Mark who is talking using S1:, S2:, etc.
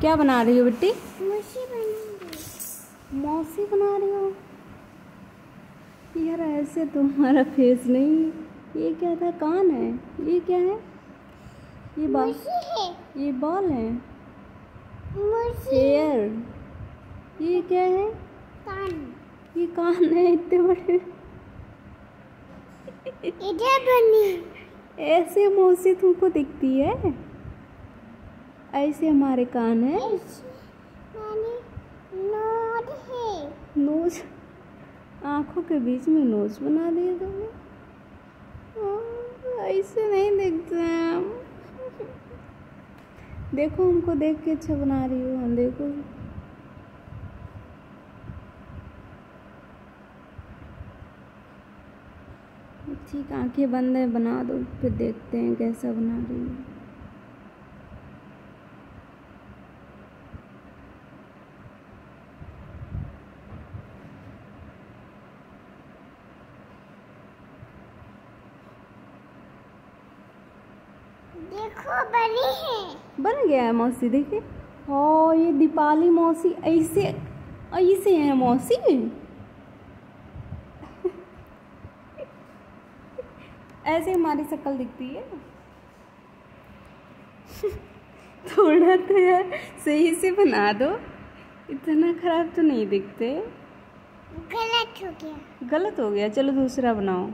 S1: क्या बना रही हो बेटी?
S2: मौसी
S1: मौसी बना रही हो? यार ऐसे तुम्हारा फेस नहीं। ये क्या था? कान है। ये क्या है? ये बाल
S2: है।
S1: ये बाल है। हेयर ये क्या है?
S2: कान।
S1: ये कान है इतने बड़े।
S2: इधर बनी।
S1: ऐसे मौसी तुमको दिखती है? ऐसे हमारे कान है।
S2: है।
S1: नोज़? आँखों के बीच में नोज़ बना दिए तुमने। ऐसे नहीं देखते हैं हम। देखो हमको देख के अच्छा बना रही हो हम देखो। ठीक आँखें बंद है बना दो फिर देखते हैं कैसा बना रही हो।
S2: देखो बनी है।
S1: बन गया है मौसी देखिए। ओ ये दीपाली मौसी ऐसे ऐसे है मौसी। ऐसे हमारी शक्ल दिखती है। थोड़ा तो यार सही से बना दो। इतना खराब तो नहीं दिखते।
S2: गलत हो गया।
S1: गलत हो गया। चलो दूसरा बनाओ।